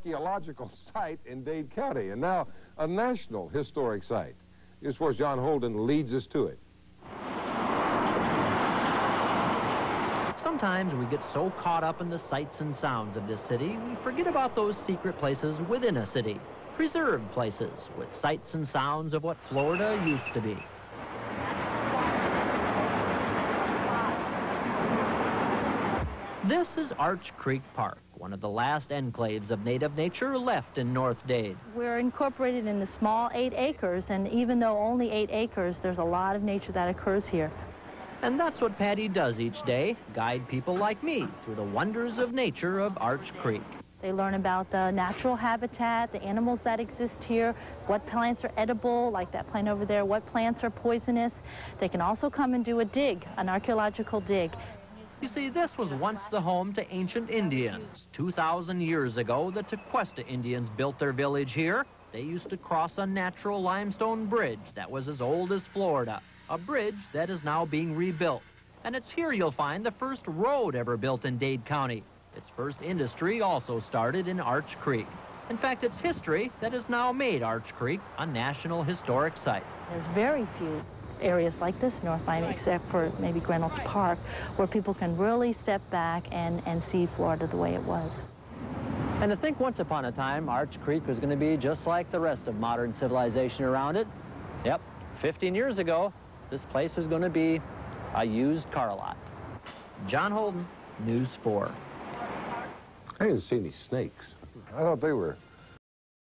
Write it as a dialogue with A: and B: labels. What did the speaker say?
A: archaeological site in Dade County, and now a national historic site. Here's where John Holden leads us to it.
B: Sometimes we get so caught up in the sights and sounds of this city, we forget about those secret places within a city, preserved places with sights and sounds of what Florida used to be. This is Arch Creek Park, one of the last enclaves of native nature left in North Dade.
C: We're incorporated in the small eight acres, and even though only eight acres, there's a lot of nature that occurs here.
B: And that's what Paddy does each day, guide people like me through the wonders of nature of Arch Creek.
C: They learn about the natural habitat, the animals that exist here, what plants are edible, like that plant over there, what plants are poisonous. They can also come and do a dig, an archaeological dig.
B: You see, this was once the home to ancient Indians. 2,000 years ago, the Tequesta Indians built their village here. They used to cross a natural limestone bridge that was as old as Florida, a bridge that is now being rebuilt. And it's here you'll find the first road ever built in Dade County. Its first industry also started in Arch Creek. In fact, it's history that has now made Arch Creek a National Historic Site.
C: There's very few areas like this North Miami, except for maybe Greynolds Park, where people can really step back and, and see Florida the way it was.
B: And to think once upon a time, Arch Creek was going to be just like the rest of modern civilization around it. Yep, 15 years ago, this place was going to be a used car lot. John Holden, News 4.
A: I didn't see any snakes. I thought they were